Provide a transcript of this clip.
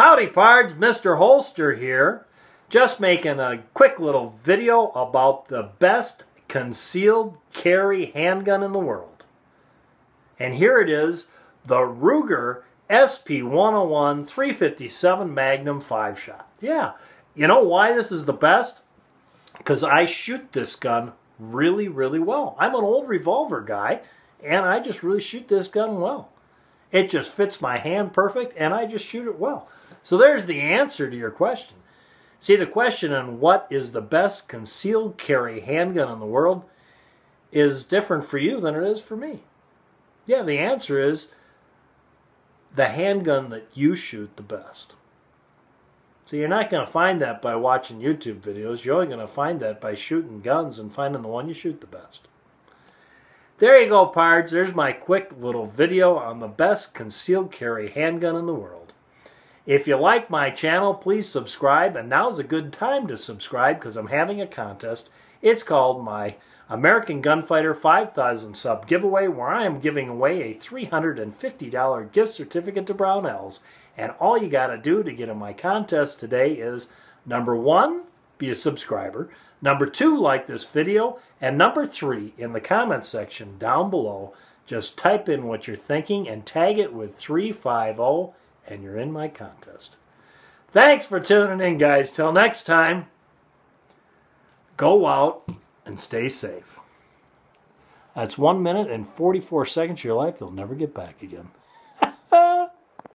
Howdy pards, Mr. Holster here. Just making a quick little video about the best concealed carry handgun in the world. And here it is, the Ruger SP101 357 Magnum 5-shot. Yeah, you know why this is the best? Because I shoot this gun really, really well. I'm an old revolver guy, and I just really shoot this gun well. It just fits my hand perfect, and I just shoot it well. So there's the answer to your question. See, the question on what is the best concealed carry handgun in the world is different for you than it is for me. Yeah, the answer is the handgun that you shoot the best. So you're not going to find that by watching YouTube videos. You're only going to find that by shooting guns and finding the one you shoot the best. There you go, pards. There's my quick little video on the best concealed carry handgun in the world. If you like my channel, please subscribe. And now's a good time to subscribe because I'm having a contest. It's called my American Gunfighter 5000 sub giveaway where I am giving away a $350 gift certificate to Brownells. And all you got to do to get in my contest today is number one, be a subscriber. Number two, like this video. And number three, in the comment section down below, just type in what you're thinking and tag it with 350 and you're in my contest. Thanks for tuning in, guys. Till next time, go out and stay safe. That's one minute and 44 seconds of your life you'll never get back again.